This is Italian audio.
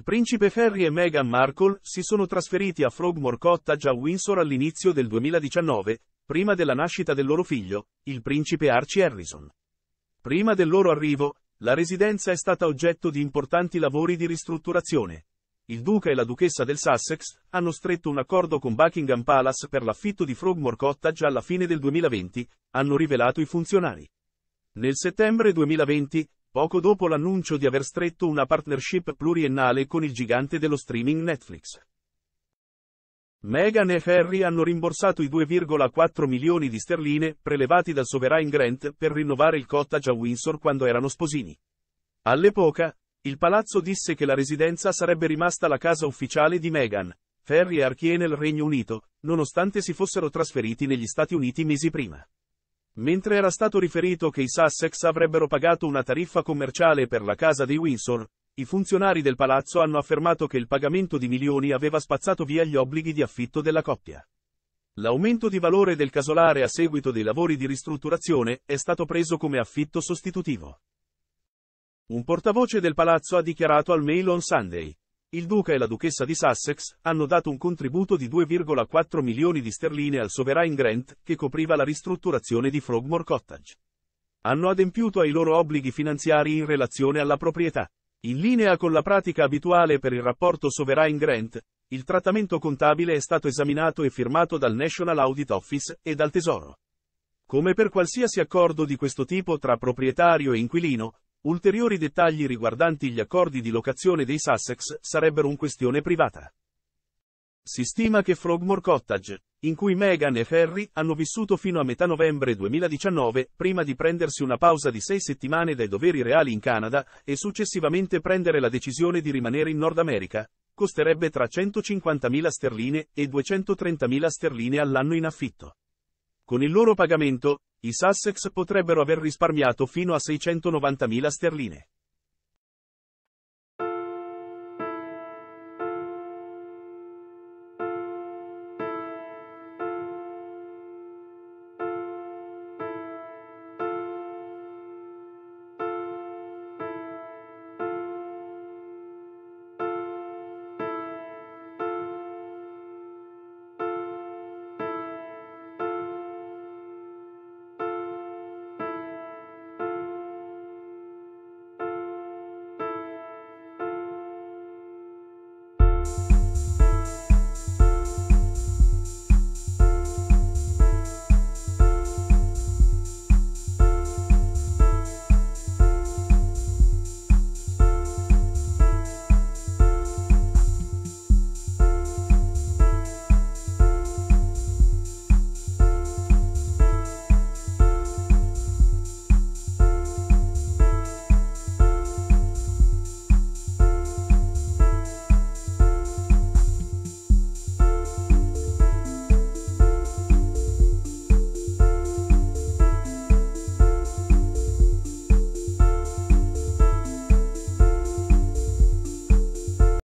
Il principe Ferry e Meghan Markle si sono trasferiti a Frogmore Cottage a Windsor all'inizio del 2019, prima della nascita del loro figlio, il principe Archie Harrison. Prima del loro arrivo, la residenza è stata oggetto di importanti lavori di ristrutturazione. Il duca e la duchessa del Sussex hanno stretto un accordo con Buckingham Palace per l'affitto di Frogmore Cottage alla fine del 2020, hanno rivelato i funzionari. Nel settembre 2020, poco dopo l'annuncio di aver stretto una partnership pluriennale con il gigante dello streaming Netflix. Meghan e Harry hanno rimborsato i 2,4 milioni di sterline prelevati dal Sovereign Grant per rinnovare il cottage a Windsor quando erano sposini. All'epoca, il palazzo disse che la residenza sarebbe rimasta la casa ufficiale di Meghan, Harry e Archie nel Regno Unito, nonostante si fossero trasferiti negli Stati Uniti mesi prima. Mentre era stato riferito che i Sussex avrebbero pagato una tariffa commerciale per la casa di Windsor, i funzionari del palazzo hanno affermato che il pagamento di milioni aveva spazzato via gli obblighi di affitto della coppia. L'aumento di valore del casolare a seguito dei lavori di ristrutturazione è stato preso come affitto sostitutivo. Un portavoce del palazzo ha dichiarato al Mail on Sunday. Il duca e la duchessa di Sussex hanno dato un contributo di 2,4 milioni di sterline al Sovereign Grant che copriva la ristrutturazione di Frogmore Cottage. Hanno adempiuto ai loro obblighi finanziari in relazione alla proprietà. In linea con la pratica abituale per il rapporto Sovereign Grant, il trattamento contabile è stato esaminato e firmato dal National Audit Office e dal Tesoro. Come per qualsiasi accordo di questo tipo tra proprietario e inquilino, Ulteriori dettagli riguardanti gli accordi di locazione dei Sussex sarebbero un questione privata. Si stima che Frogmore Cottage, in cui Meghan e Ferry hanno vissuto fino a metà novembre 2019, prima di prendersi una pausa di sei settimane dai doveri reali in Canada e successivamente prendere la decisione di rimanere in Nord America, costerebbe tra 150.000 sterline e 230.000 sterline all'anno in affitto. Con il loro pagamento, i Sussex potrebbero aver risparmiato fino a 690.000 sterline.